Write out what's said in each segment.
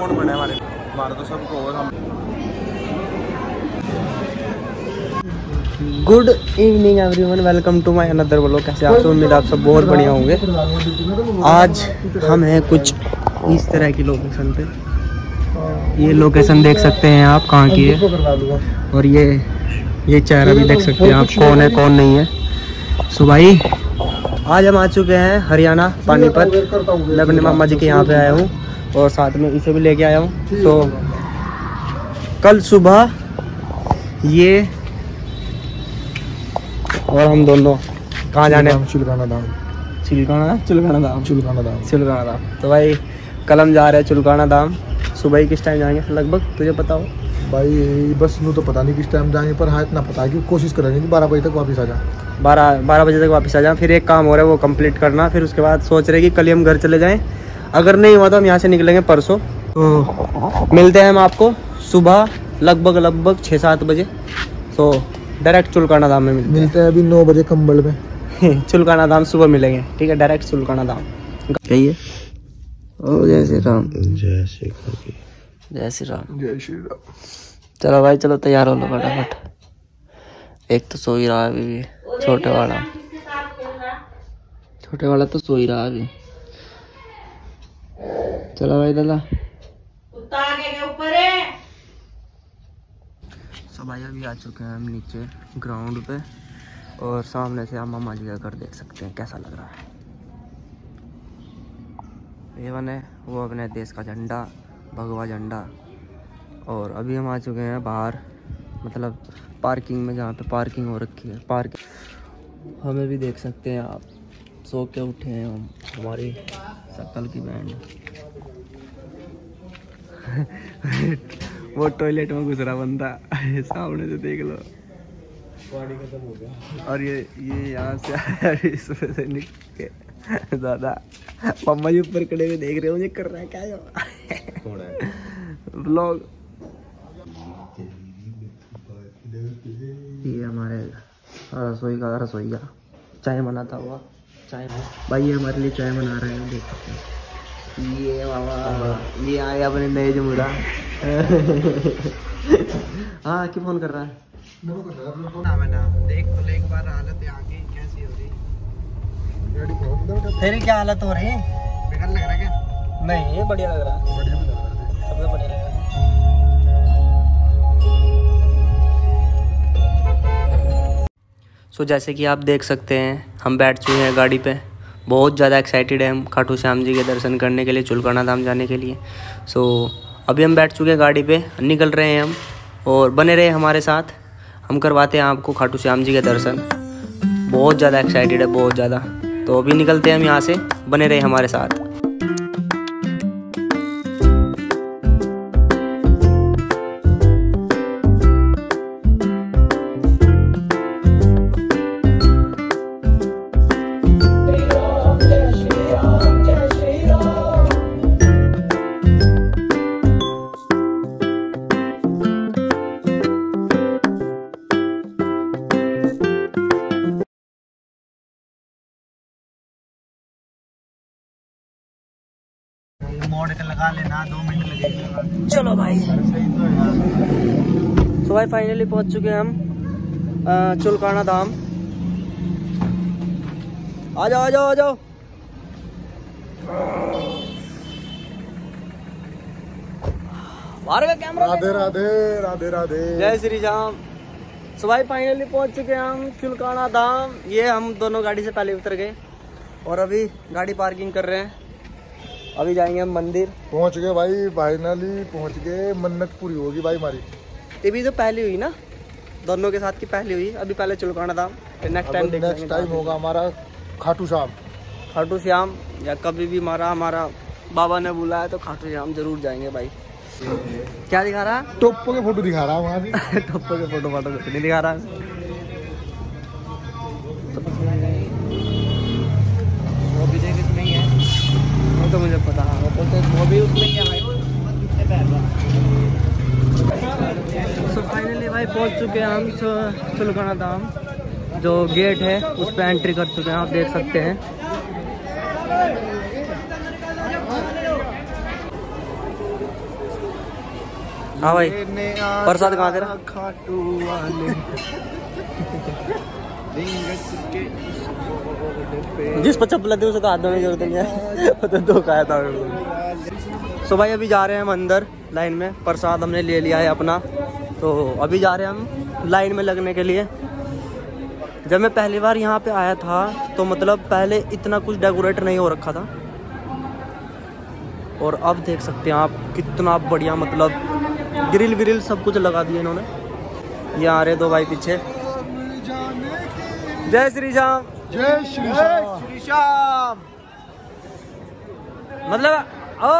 कौन बने हमारे हमारा तो सबको हम। Good evening everyone welcome to my another vlog कैसे आप सब? उम्मीद आप सब बहुत बढ़िया होंगे। आज हम हैं कुछ इस तरह की लोकेशन पे। ये लोकेशन देख सकते हैं आप, कहाँ की है। और ये ये चेहरा भी देख सकते हैं आप, कौन है, कौन नहीं है। सो भाई आज हम आ चुके हैं हरियाणा पानीपत। मैं अपने मामा जी के यहाँ पे आया हूँ और साथ में इसे भी लेके आया हूँ। तो कल सुबह ये और हम दोनों कहाँ जाने चुलकाना दाम चिलकाना चुलकाना धाम। चुलकाना धाम। चिलकाना धाम। तो भाई कल हम जा रहे हैं चुलकाना धाम। सुबह ही किस टाइम जाएँगे? लगभग तुझे पता हो। भाई बस नू तो पता नहीं किस टाइम जाएँगे पर हाँ इतना पता है कि कोशिश करेंगे कि बारह बजे तक वापस आ जाए। बारह बारह बजे तक वापस आ जाए फिर एक काम हो रहा है वो कंप्लीट करना फिर उसके बाद सोच रहे कि कल हम घर चले जाएँ। अगर नहीं हुआ तो हम यहाँ से निकलेंगे परसों। तो मिलते हैं हम आपको सुबह लगभग लगभग छः सात बजे। तो डायरेक्ट चुलकाना धाम में मिलते मिलते हैं अभी नौ बजे कम्बल में। चुलकाना धाम सुबह मिलेंगे ठीक है? डायरेक्ट चुलकाना धाम। कहिए। जय श्री राम। जय श्री जय श्री राम। जय श्री राम। चलो भाई चलो तैयार हो लो फटाफट। एक तो सो ही रहा है अभी भी छोटे वाला। छोटे वाला तो सो ही रहा अभी। चलो भाई दादा। सो भाई अभी आ चुके हैं हम नीचे ग्राउंड पे और सामने से आप मामा जी का घर देख सकते हैं कैसा लग रहा है। ये वन है वो अपने देश का झंडा भगवा झंडा। और अभी हम आ चुके हैं बाहर मतलब पार्किंग में जहाँ पे पार्किंग हो रखी है पार्क। हमें भी देख सकते हैं आप सो के उठे हैं हम हमारी शक्ल की बैंड वो टॉयलेट में घुस रहा बंदा सामने से देख लो। और ये ये यहाँ से आया इसमें से निकल के। दादा मम्मा जी ऊपर खड़े हुए देख रहे हो मुझे कर रहा है क्या ब्लॉग ये हमारे रसोई का रसोई का चाय बनाता हुआ। चाय भाई ये हमारे लिए चाय बना रहे हैं देख सकते हैं। ये बाबा ये आए अपने नए जमुरा हाँ क्यों फ़ोन कर रहा है? देख तो एक बार हालत यहाँ कैसी हो रही? तेरी क्या हालत हो रही? है बेकार लग रहा है क्या? नहीं बढ़िया लग रहा है। सबसे बढ़िया लग रहा है। सो जैसे कि आप देख सकते हैं हम बैठ चुके हैं गाड़ी पे। बहुत ज़्यादा एक्साइटेड है हम खाटू श्याम जी के दर्शन करने के लिए चुलकाना धाम जाने के लिए। सो so, अभी हम बैठ चुके हैं गाड़ी पे निकल रहे हैं हम और बने रहे हमारे साथ। हम करवाते हैं आपको खाटू श्याम जी के दर्शन। बहुत ज़्यादा एक्साइटेड है बहुत ज़्यादा। तो अभी निकलते हैं हम यहाँ से बने रहे हमारे साथ। लगा लेना दो मिनट लगेगी चलो भाई। तो भाई फाइनली पहुँच चुके हैं हम चुलकाना धाम। आ जाओ आ जाओ आ जाओ। का कैमरा राधे राधे राधे राधे। जय श्री राम। सो भाई फाइनली पहुँच चुके हैं हम चुलकाना धाम। ये हम दोनों गाड़ी से पहले उतर गए और अभी गाड़ी पार्किंग कर रहे हैं। अभी जाएँगे हम मंदिर। पहुँच गए भाई फाइनली पहुँच गए मन्नत पूरी होगी भाई हमारी। ये भी तो पहली हुई ना? दोनों के साथ की पहली हुई। अभी पहले चुलकाना धाम फिर नेक्स्ट टाइम नेक्स्ट टाइम होगा हमारा खाटू श्याम। खाटू श्याम या कभी भी हमारा हमारा बाबा ने बुलाया तो खाटू श्याम ज़रूर जाएँगे भाई। क्या दिखा रहा? है टोप्पो के फ़ोटो दिखा रहा है वहाँ की टप्पो के फ़ोटो फाटो नहीं दिखा रहा। है तो मुझे पता है। वो बोलते वो भी उसमें ही है भाई। सो फाइनली भाई पहुँच चुके हैं हम चुलकाना धाम, जो गेट है, उस पर एंट्री कर चुके हैं, आप देख सकते हैं। हाँ भाई, प्रसाद कहाँ तेरा खाटू वाले। जिस पर चप्पल थी उसको हाथ धोने की ज़रूरत नहीं है वो तो दो खाया था सो भाई, अभी जा रहे हैं हम अंदर, लाइन में। प्रसाद हमने ले लिया है अपना। तो अभी जा रहे हैं हम लाइन में लगने के लिए। जब मैं पहली बार यहाँ पे आया था तो मतलब पहले इतना कुछ डेकोरेट नहीं हो रखा था। और अब देख सकते हैं आप, कितना बढ़िया मतलब ग्रिल विरिल सब कुछ लगा दिया इन्होंने। ये आ रहे दो भाई पीछे। जय श्री श्याम जय श्री श्री श्याम। मतलब ओ।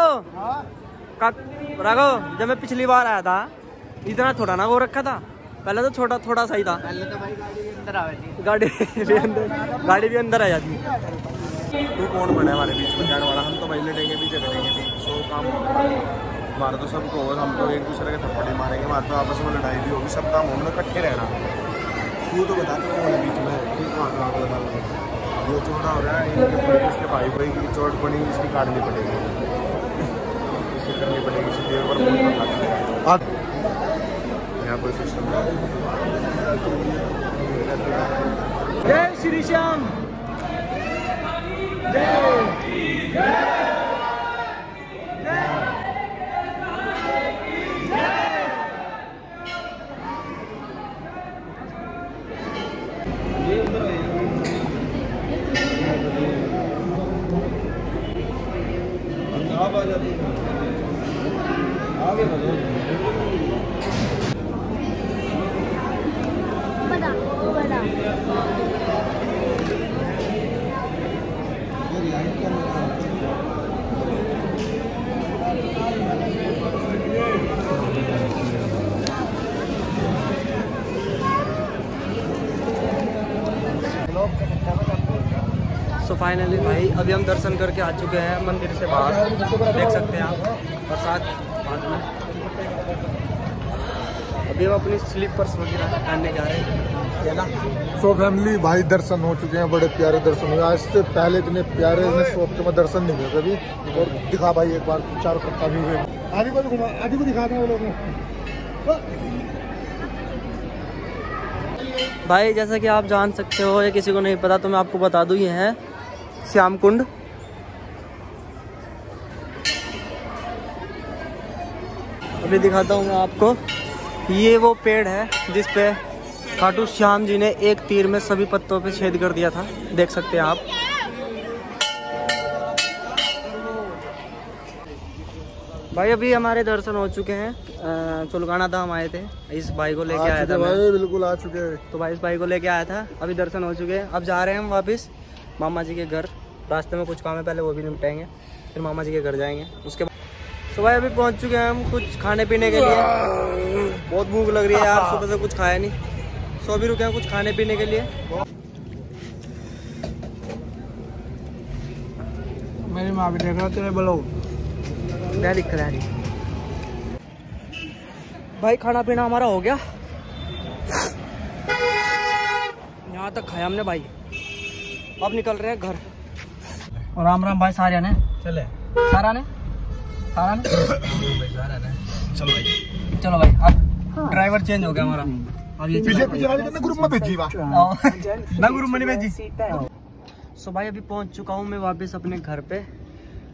राघव जब मैं पिछली बार आया था इतना थोड़ा ना वो रखा था। पहले तो छोटा थोड़ा सा ही था। गाड़ी भी अंदर आ जाती गाड़ी भी अंदर आ जाती। तू कौन बना हमारे बीच में? जाने वाला। हम तो भाई लड़ेंगे भी झगड़ेंगे भी। सो काम हमारा तो सबको होगा हम तो एक दूसरे के थप्पड़े मारेंगे। हमारे तो आपस में लड़ाई भी होगी सब काम हम लोग इकट्ठे रहना। तू तो बता तू कौन बीच में? तू ये चोड़ा हो रहा है इसके भाई भाई की चोट पड़ी इसकी काटनी पड़ेगी। इसकी करनी पड़ेगी ऊपर बहुत आज यहाँ कोई सिस्टम जय श्री श्याम। बड़ा सो फाइनली भाई अभी हम दर्शन करके आ चुके हैं मंदिर से बाहर। देख सकते हैं आप प्रसाद हाथ में। अभी हम अपनी स्लीपर्स वगैरह पहनने जा रहे हैं। सो फैमिली भाई दर्शन हो चुके हैं बड़े प्यारे दर्शन हुए आज से पहले इतने प्यारे इतने शौक के मैं दर्शन नहीं हुए कभी। और दिखा भाई एक बार चार पत्ता भी हुए। आदि को घुमा आदि को दिखा दें लोगों भाई जैसा कि आप जान सकते हो या किसी को नहीं पता तो मैं आपको बता दूँ ये है श्याम कुंड अभी दिखाता हूँ मैं आपको। ये वो पेड़ है जिस पे खाटू श्याम जी ने एक तीर में सभी पत्तों पे छेद कर दिया था। देख सकते हैं आप। भाई अभी हमारे दर्शन हो चुके हैं। चुलगाना धाम आए थे। इस भाई को लेके आया था भाई बिल्कुल आ चुके हैं। तो भाई इस भाई को लेके आया था। अभी दर्शन हो चुके हैं। अब जा रहे हैं हम वापस। मामा जी के घर। रास्ते में कुछ काम है पहले वो भी निपटाएँगे फिर मामा जी के घर जाएँगे। उसके बाद सुबह अभी पहुँच चुके हैं हम कुछ खाने पीने के लिए। बहुत भूख लग रही है यार सुबह से कुछ खाया नहीं। सो भी रुके हैं कुछ खाने पीने के लिए। मेरी माँ भी देख रहा तेरे बोलो। क्या दिक्कत है। भाई खाना पीना हमारा हो गया। यहाँ तक खाया हमने भाई। अब निकल रहे हैं घर। और राम राम भाई सारे ने चले। सारा ने? सारा ने? चलो भाई। चलो भाई अब ड्राइवर चेंज हो गया हमारा। अब ये पीछे पीछे वाले कितने ग्रुप में भेजी बा ना गुरु मनी भेजी? सो भाई अभी पहुँच चुका हूँ मैं वापस अपने घर पे।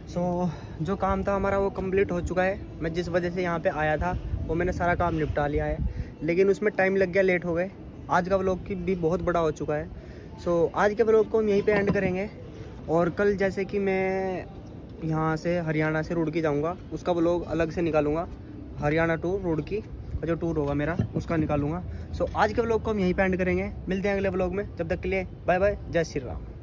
सो so, जो काम था हमारा वो कंप्लीट हो चुका है। मैं जिस वजह से यहाँ पे आया था वो मैंने सारा काम निपटा लिया है। लेकिन उसमें टाइम लग गया लेट हो गए। आज का व्लॉग की भी बहुत बड़ा हो चुका है। सो so, आज के ब्लॉग को हम यहीं पे एंड करेंगे। और कल जैसे कि मैं यहाँ से हरियाणा से रुड़की जाऊँगा उसका ब्लॉग अलग से निकालूँगा। हरियाणा टू रुड़की का जो टूर होगा मेरा उसका निकालूँगा। सो so, आज के ब्लॉग को हम यहीं पे एंड करेंगे। मिलते हैं अगले ब्लॉग में। जब तक के लिए बाय बाय जय श्री राम।